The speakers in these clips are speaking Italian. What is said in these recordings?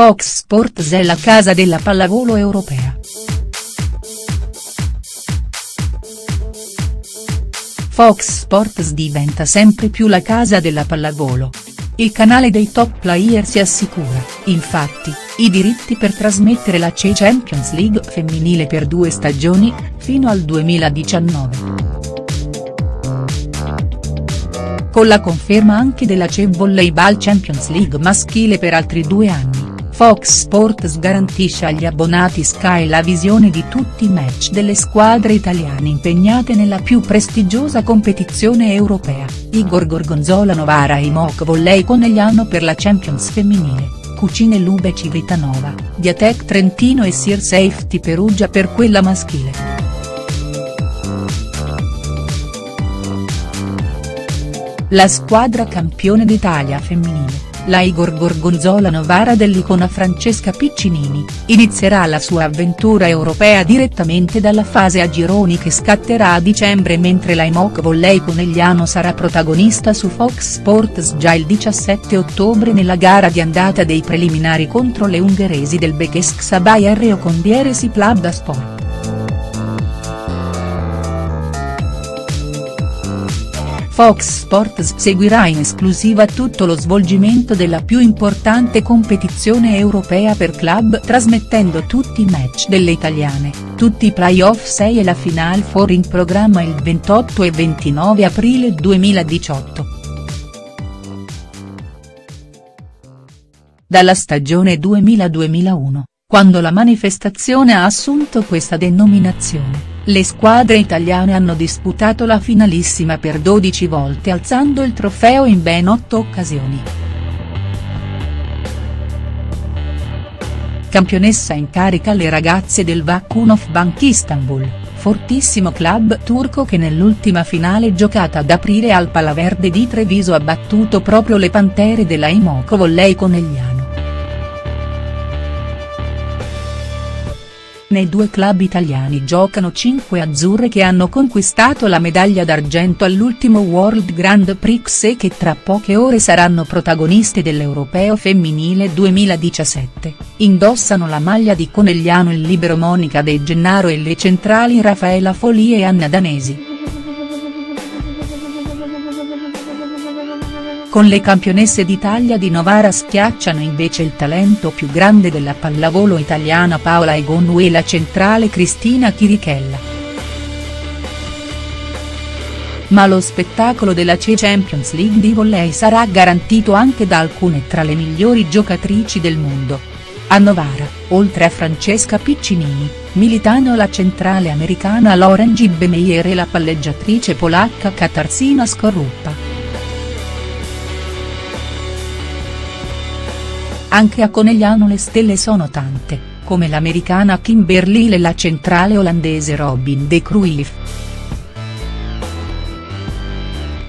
Fox Sports è la casa della pallavolo europea. Fox Sports diventa sempre più la casa della pallavolo. Il canale dei top player si assicura, infatti, i diritti per trasmettere la CE Champions League femminile per due stagioni, fino al 2019. Con la conferma anche della CE Volleyball Champions League maschile per altri due anni. Fox Sports garantisce agli abbonati Sky la visione di tutti i match delle squadre italiane impegnate nella più prestigiosa competizione europea, Igor Gorgonzola Novara e Imoc Volley Conegliano per la Champions femminile, Cucine Lube Civitanova, Diatec Trentino e Sir Safety Perugia per quella maschile. La squadra campione d'Italia femminile la Igor Gorgonzola Novara dell'icona Francesca Piccinini, inizierà la sua avventura europea direttamente dalla fase a gironi che scatterà a dicembre mentre la Imoc Volley Conegliano sarà protagonista su Fox Sports già il 17 ottobre nella gara di andata dei preliminari contro le ungheresi del Bekesk Sabay Reo con Dieresi Plabda Sport. Fox Sports seguirà in esclusiva tutto lo svolgimento della più importante competizione europea per club trasmettendo tutti i match delle italiane, tutti i playoff 6 e la Final Four in programma il 28 e 29 aprile 2018. Dalla stagione 2000-2001, quando la manifestazione ha assunto questa denominazione le squadre italiane hanno disputato la finalissima per 12 volte alzando il trofeo in ben 8 occasioni. Campionessa in carica le ragazze del Vakunov Bank Istanbul, fortissimo club turco che nell'ultima finale giocata ad aprile al Palaverde di Treviso ha battuto proprio le Pantere della Imoco Volley Conegliano. Nei due club italiani giocano cinque azzurre che hanno conquistato la medaglia d'argento all'ultimo World Grand Prix e che tra poche ore saranno protagoniste dell'Europeo Femminile 2017, indossano la maglia di Conegliano il libero Monica De Gennaro e le centrali Raffaela Folì e Anna Danesi. Con le campionesse d'Italia di Novara schiacciano invece il talento più grande della pallavolo italiana Paola Egonu e la centrale Cristina Chirichella. Ma lo spettacolo della CE Champions League di volley sarà garantito anche da alcune tra le migliori giocatrici del mondo. A Novara, oltre a Francesca Piccinini, militano la centrale americana Lauren Gibbemeyer e la palleggiatrice polacca Katarzyna Skoruppa. Anche a Conegliano le stelle sono tante, come l'americana Kimberly e la centrale olandese Robin de Cruyff.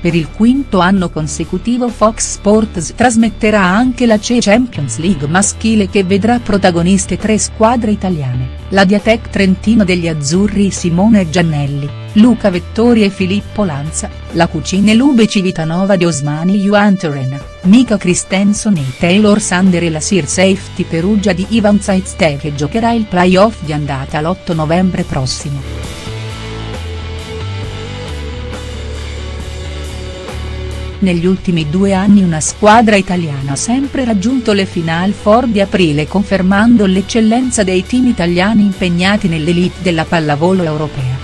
Per il quinto anno consecutivo Fox Sports trasmetterà anche la CE Champions League maschile che vedrà protagoniste tre squadre italiane, la Diatec Trentino degli Azzurri Simone Giannelli, Luca Vettori e Filippo Lanza, la Cucine Lube Civitanova di Osmani Juanteren, Mika Christensen e Taylor Sander e la Sir Safety Perugia di Ivan Zaitste che giocherà il playoff di andata l'8 novembre prossimo. Negli ultimi due anni una squadra italiana ha sempre raggiunto le Final Four di aprile confermando l'eccellenza dei team italiani impegnati nell'elite della pallavolo europea.